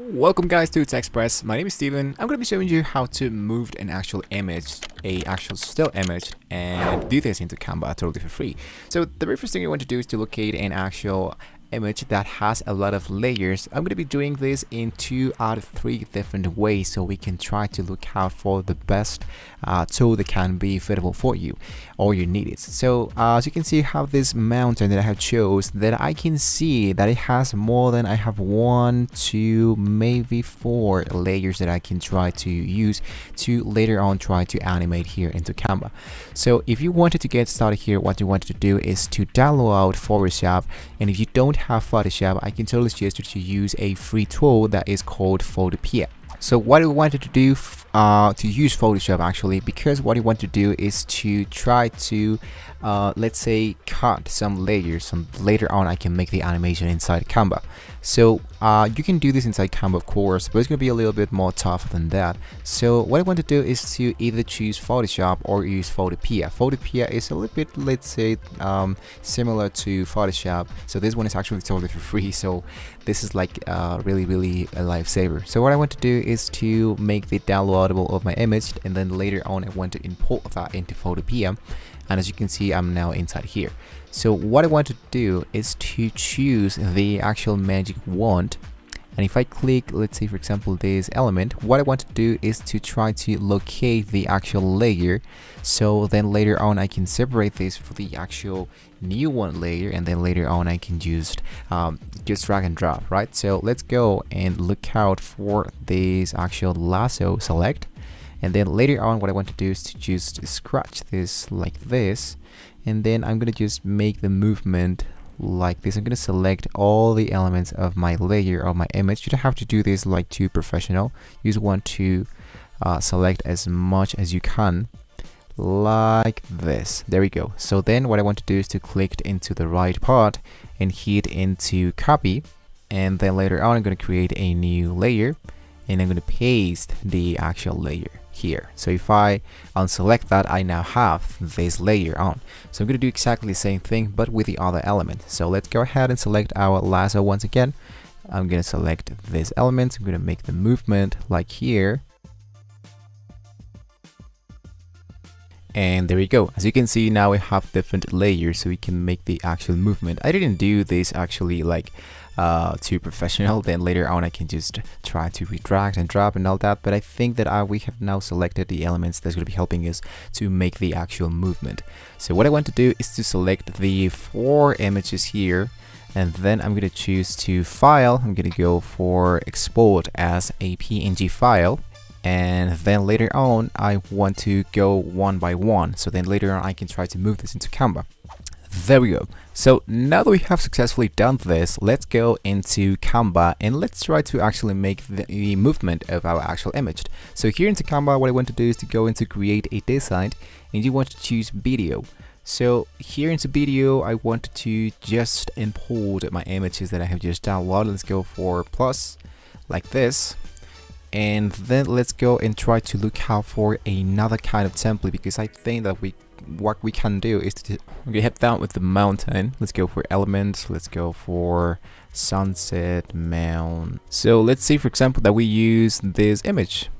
Welcome guys to Tech Express. My name is Steven. I'm going to be showing you how to move an actual image, a actual still image, and do this into Canva totally for free. So the very first thing you want to do is to locate an actual image that has a lot of layers. I'm going to be doing this in two out of three different ways so we can try to look out for the best uh, tool that can be fitable for you or you need it. So uh, as you can see how this mountain that I have chose that I can see that it has more than I have one, two, maybe four layers that I can try to use to later on try to animate here into Canva. So if you wanted to get started here, what you wanted to do is to download Photoshop and if you don't have Photoshop, I can totally suggest you to use a free tool that is called Photopea. So what I wanted to do uh, to use Photoshop actually because what I want to do is to try to uh, let's say cut some layers and later on I can make the animation inside Canva. So uh, you can do this inside Canva of course but it's gonna be a little bit more tough than that. So what I want to do is to either choose Photoshop or use Photopea. Photopea is a little bit let's say um, similar to Photoshop so this one is actually totally for free so this is like uh, really really a lifesaver. So what I want to do is to make the of my image and then later on I want to import that into Photopea and as you can see I'm now inside here. So what I want to do is to choose the actual magic wand and if I click let's say for example this element what I want to do is to try to locate the actual layer. So then later on I can separate this for the actual new one layer and then later on I can just um, just drag and drop right? So let's go and look out for this actual lasso select. And then later on what I want to do is to just scratch this like this. And then I'm gonna just make the movement like this. I'm gonna select all the elements of my layer of my image. You don't have to do this like too professional. You just want to uh, select as much as you can like this. There we go. So then what I want to do is to click into the right part and hit into copy. And then later on I'm going to create a new layer and I'm going to paste the actual layer here. So if I unselect that, I now have this layer on. So I'm going to do exactly the same thing, but with the other element. So let's go ahead and select our lasso once again. I'm going to select this element. I'm going to make the movement like here. And there we go. As you can see, now we have different layers so we can make the actual movement. I didn't do this actually like uh, too professional then later on I can just try to retract and drop and all that. But I think that uh, we have now selected the elements that's going to be helping us to make the actual movement. So what I want to do is to select the four images here and then I'm going to choose to file. I'm going to go for export as a PNG file and then later on I want to go one by one. So then later on I can try to move this into Canva there we go. So now that we have successfully done this, let's go into Canva and let's try to actually make the, the, movement of our actual image. So here into Canva, what I want to do is to go into create a design and you want to choose video. So here into video, I want to just import my images that I have just downloaded. Let's go for plus like this. And then let's go and try to look out for another kind of template because I think that we what we can do is to okay, head down with the mountain. Let's go for elements. Let's go for sunset mount. So let's say for example that we use this image.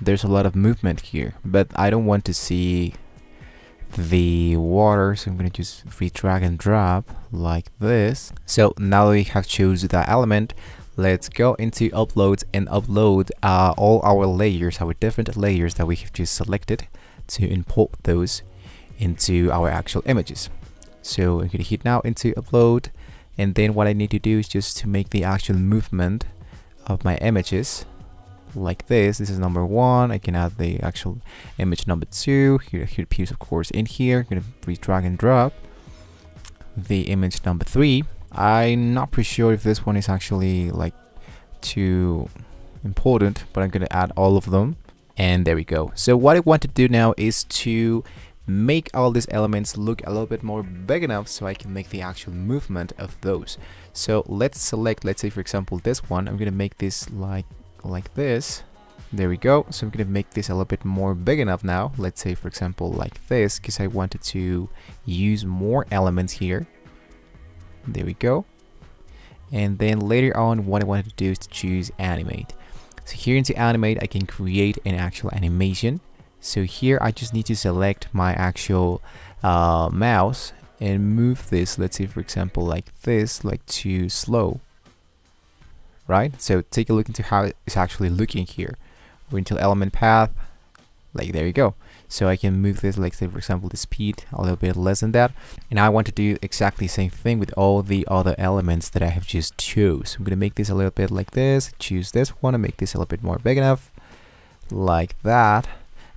There's a lot of movement here, but I don't want to see the water so I'm gonna just free drag and drop like this so now we have chosen that element let's go into upload and upload uh, all our layers our different layers that we have just selected to import those into our actual images. So I'm to hit now into upload and then what I need to do is just to make the actual movement of my images like this. This is number one. I can add the actual image number two. Here, here appears of course in here. I'm to drag and drop the image number three. I'm not pretty sure if this one is actually like too important, but I'm going to add all of them. And there we go. So what I want to do now is to make all these elements look a little bit more big enough so I can make the actual movement of those. So let's select, let's say for example this one, I'm gonna make this like like this. There we go. So I'm gonna make this a little bit more big enough now. Let's say for example like this because I wanted to use more elements here. There we go. and then later on what I wanted to do is to choose animate so here into animate I can create an actual animation so here I just need to select my actual uh, mouse and move this let's say for example like this like to slow right? So take a look into how it's actually looking here. We're into element path like there you go. So I can move this like say for example the speed a little bit less than that. And I want to do exactly the same thing with all the other elements that I have just chose. I'm gonna make this a little bit like this choose this one and make this a little bit more big enough like that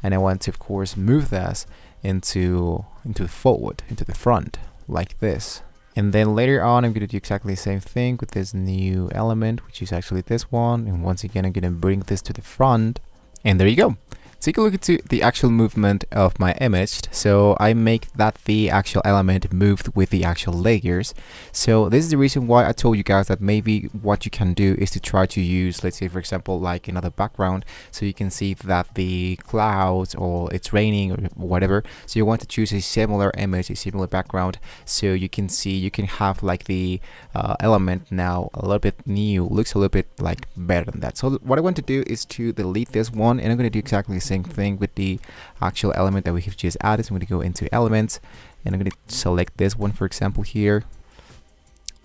and I want to of course move this into into the forward into the front like this. And then later on I'm going to do exactly the same thing with this new element which is actually this one. And once again I'm going to bring this to the front. And there you go take a look into the actual movement of my image. So I make that the actual element moved with the actual layers. So this is the reason why I told you guys that maybe what you can do is to try to use, let's say for example, like another background. So you can see that the clouds or it's raining or whatever. So you want to choose a similar image, a similar background. So you can see, you can have like the uh, element now a little bit new, looks a little bit like better than that. So what I want to do is to delete this one and I'm going to do exactly the same same thing with the actual element that we have just added. So I'm going to go into elements and I'm going to select this one, for example, here.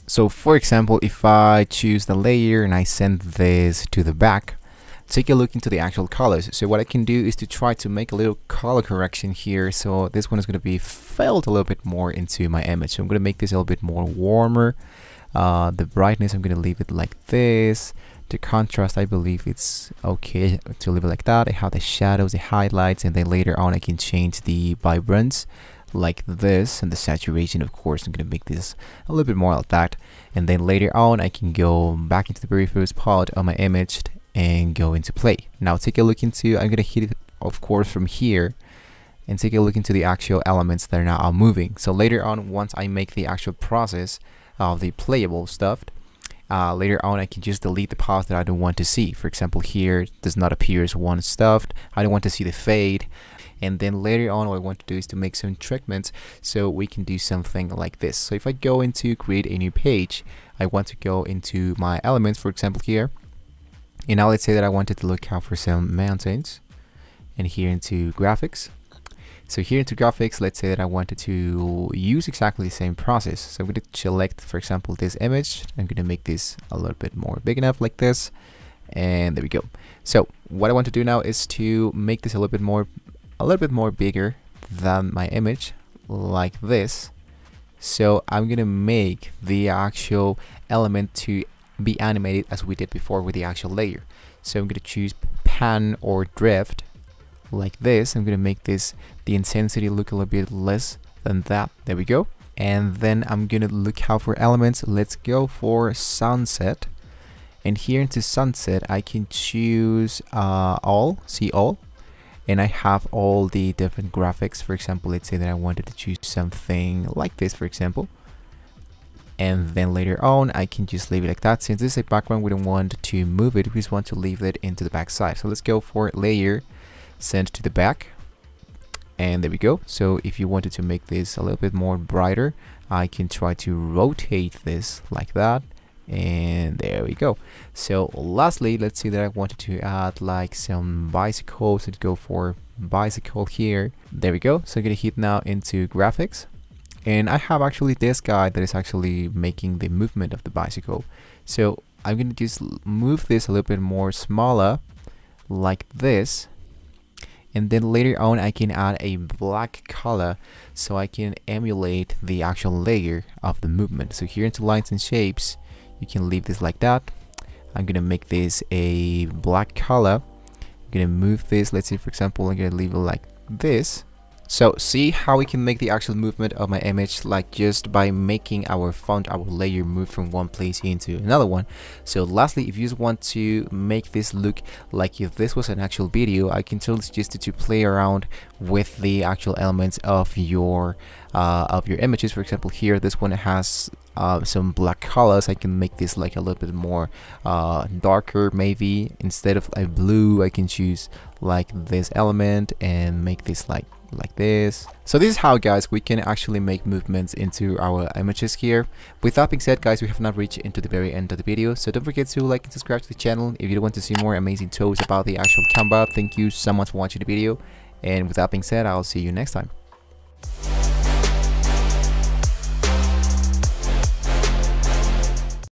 So for example, if I choose the layer and I send this to the back, take a look into the actual colors. So what I can do is to try to make a little color correction here. So this one is going to be filled a little bit more into my image. So I'm going to make this a little bit more warmer. Uh, the brightness, I'm going to leave it like this. The contrast I believe it's okay to leave it like that. I have the shadows the highlights and then later on I can change the vibrance like this. And the saturation of course I'm gonna make this a little bit more like that. And then later on I can go back into the very first part of my image and go into play. Now take a look into I'm gonna hit it of course from here and take a look into the actual elements that are now moving. So later on once I make the actual process of the playable stuff. Uh, later on I can just delete the parts that I don't want to see. For example here does not appear as one stuffed. I don't want to see the fade. And then later on what I want to do is to make some treatments so we can do something like this. So if I go into create a new page I want to go into my elements for example here. And now let's say that I wanted to look out for some mountains and here into graphics so here into graphics, let's say that I wanted to use exactly the same process. So I'm going to select, for example, this image. I'm going to make this a little bit more big enough like this. And there we go. So what I want to do now is to make this a little bit more, a little bit more bigger than my image like this. So I'm going to make the actual element to be animated as we did before with the actual layer. So I'm going to choose pan or drift like this. I'm to make this the intensity look a little bit less than that. There we go. And then I'm to look out for elements. Let's go for sunset. And here into sunset, I can choose uh, all, see all. And I have all the different graphics. For example, let's say that I wanted to choose something like this, for example. And then later on, I can just leave it like that. Since this is a background, we don't want to move it. We just want to leave it into the back side. So let's go for layer send to the back. And there we go. So if you wanted to make this a little bit more brighter I can try to rotate this like that. And there we go. So lastly let's see that I wanted to add like some bicycles. So go for bicycle here. There we go. So I'm gonna hit now into graphics. And I have actually this guy that is actually making the movement of the bicycle. So I'm gonna just move this a little bit more smaller like this and then later on I can add a black color so I can emulate the actual layer of the movement. So here into lines and shapes you can leave this like that. I'm gonna make this a black color. I'm gonna move this. Let's say for example I'm gonna leave it like this so see how we can make the actual movement of my image like just by making our font, our layer move from one place into another one. So lastly, if you just want to make this look like if this was an actual video, I can tell you just to play around with the actual elements of your uh, of your images. For example here this one has uh, some black colors. I can make this like a little bit more uh, darker maybe. Instead of a blue I can choose like this element and make this like like this. So this is how guys we can actually make movements into our images here. With that being said guys we have not reached into the very end of the video. So don't forget to like and subscribe to the channel if you want to see more amazing tools about the actual Canva thank you so much for watching the video and with that being said, I'll see you next time.